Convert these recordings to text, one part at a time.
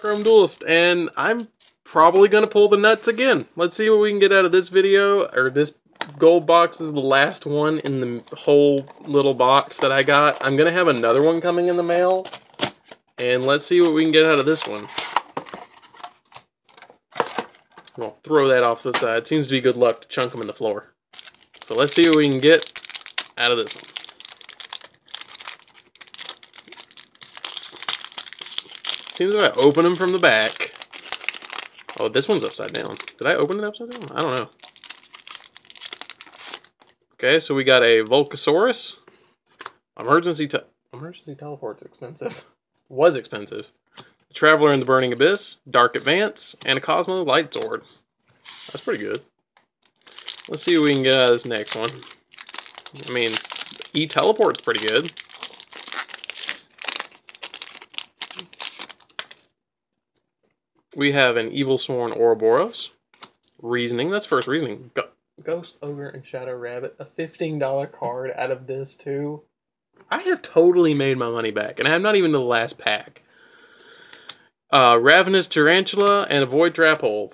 Chrome Duelist, and I'm probably going to pull the nuts again. Let's see what we can get out of this video, or this gold box is the last one in the whole little box that I got. I'm going to have another one coming in the mail, and let's see what we can get out of this one. We'll throw that off the side. Seems to be good luck to chunk them in the floor. So let's see what we can get out of this one. Seems like I open them from the back. Oh, this one's upside down. Did I open it upside down? I don't know. Okay, so we got a Volcasaurus. Emergency te emergency teleport's expensive. Was expensive. A Traveler in the Burning Abyss, Dark Advance, and a Kozmo Light Sword. That's pretty good. Let's see what we can get out of this next one. I mean, E-Teleport's pretty good. We have an Evilswarm Ouroboros. Reasoning, that's first Reasoning. Go Ghost, Ogre, and Shadow Rabbit. A $15 card out of this, too. I have totally made my money back, and I'm not even the last pack. Uh, Ravenous Tarantula and a Void Trap Hole.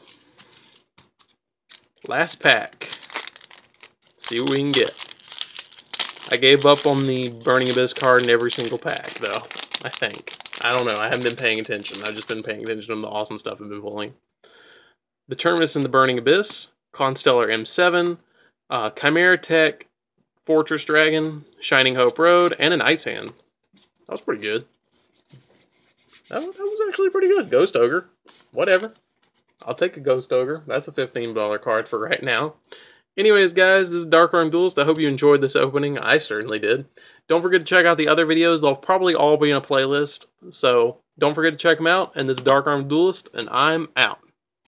Last pack. See what we can get. I gave up on the Burning Abyss card in every single pack, though. I think. I don't know. I haven't been paying attention. I've just been paying attention to the awesome stuff I've been pulling. The Terminus in the Burning Abyss, Constellar M7, uh, Chimera Tech, Fortress Dragon, Shining Hope Road, and an Ice Hand. That was pretty good. That, that was actually pretty good. Ghost Ogre. Whatever. I'll take a Ghost Ogre. That's a $15 card for right now. Anyways, guys, this is Dark Arm Duelist. I hope you enjoyed this opening. I certainly did. Don't forget to check out the other videos. They'll probably all be in a playlist. So don't forget to check them out. And this is Dark Arm Duelist, and I'm out.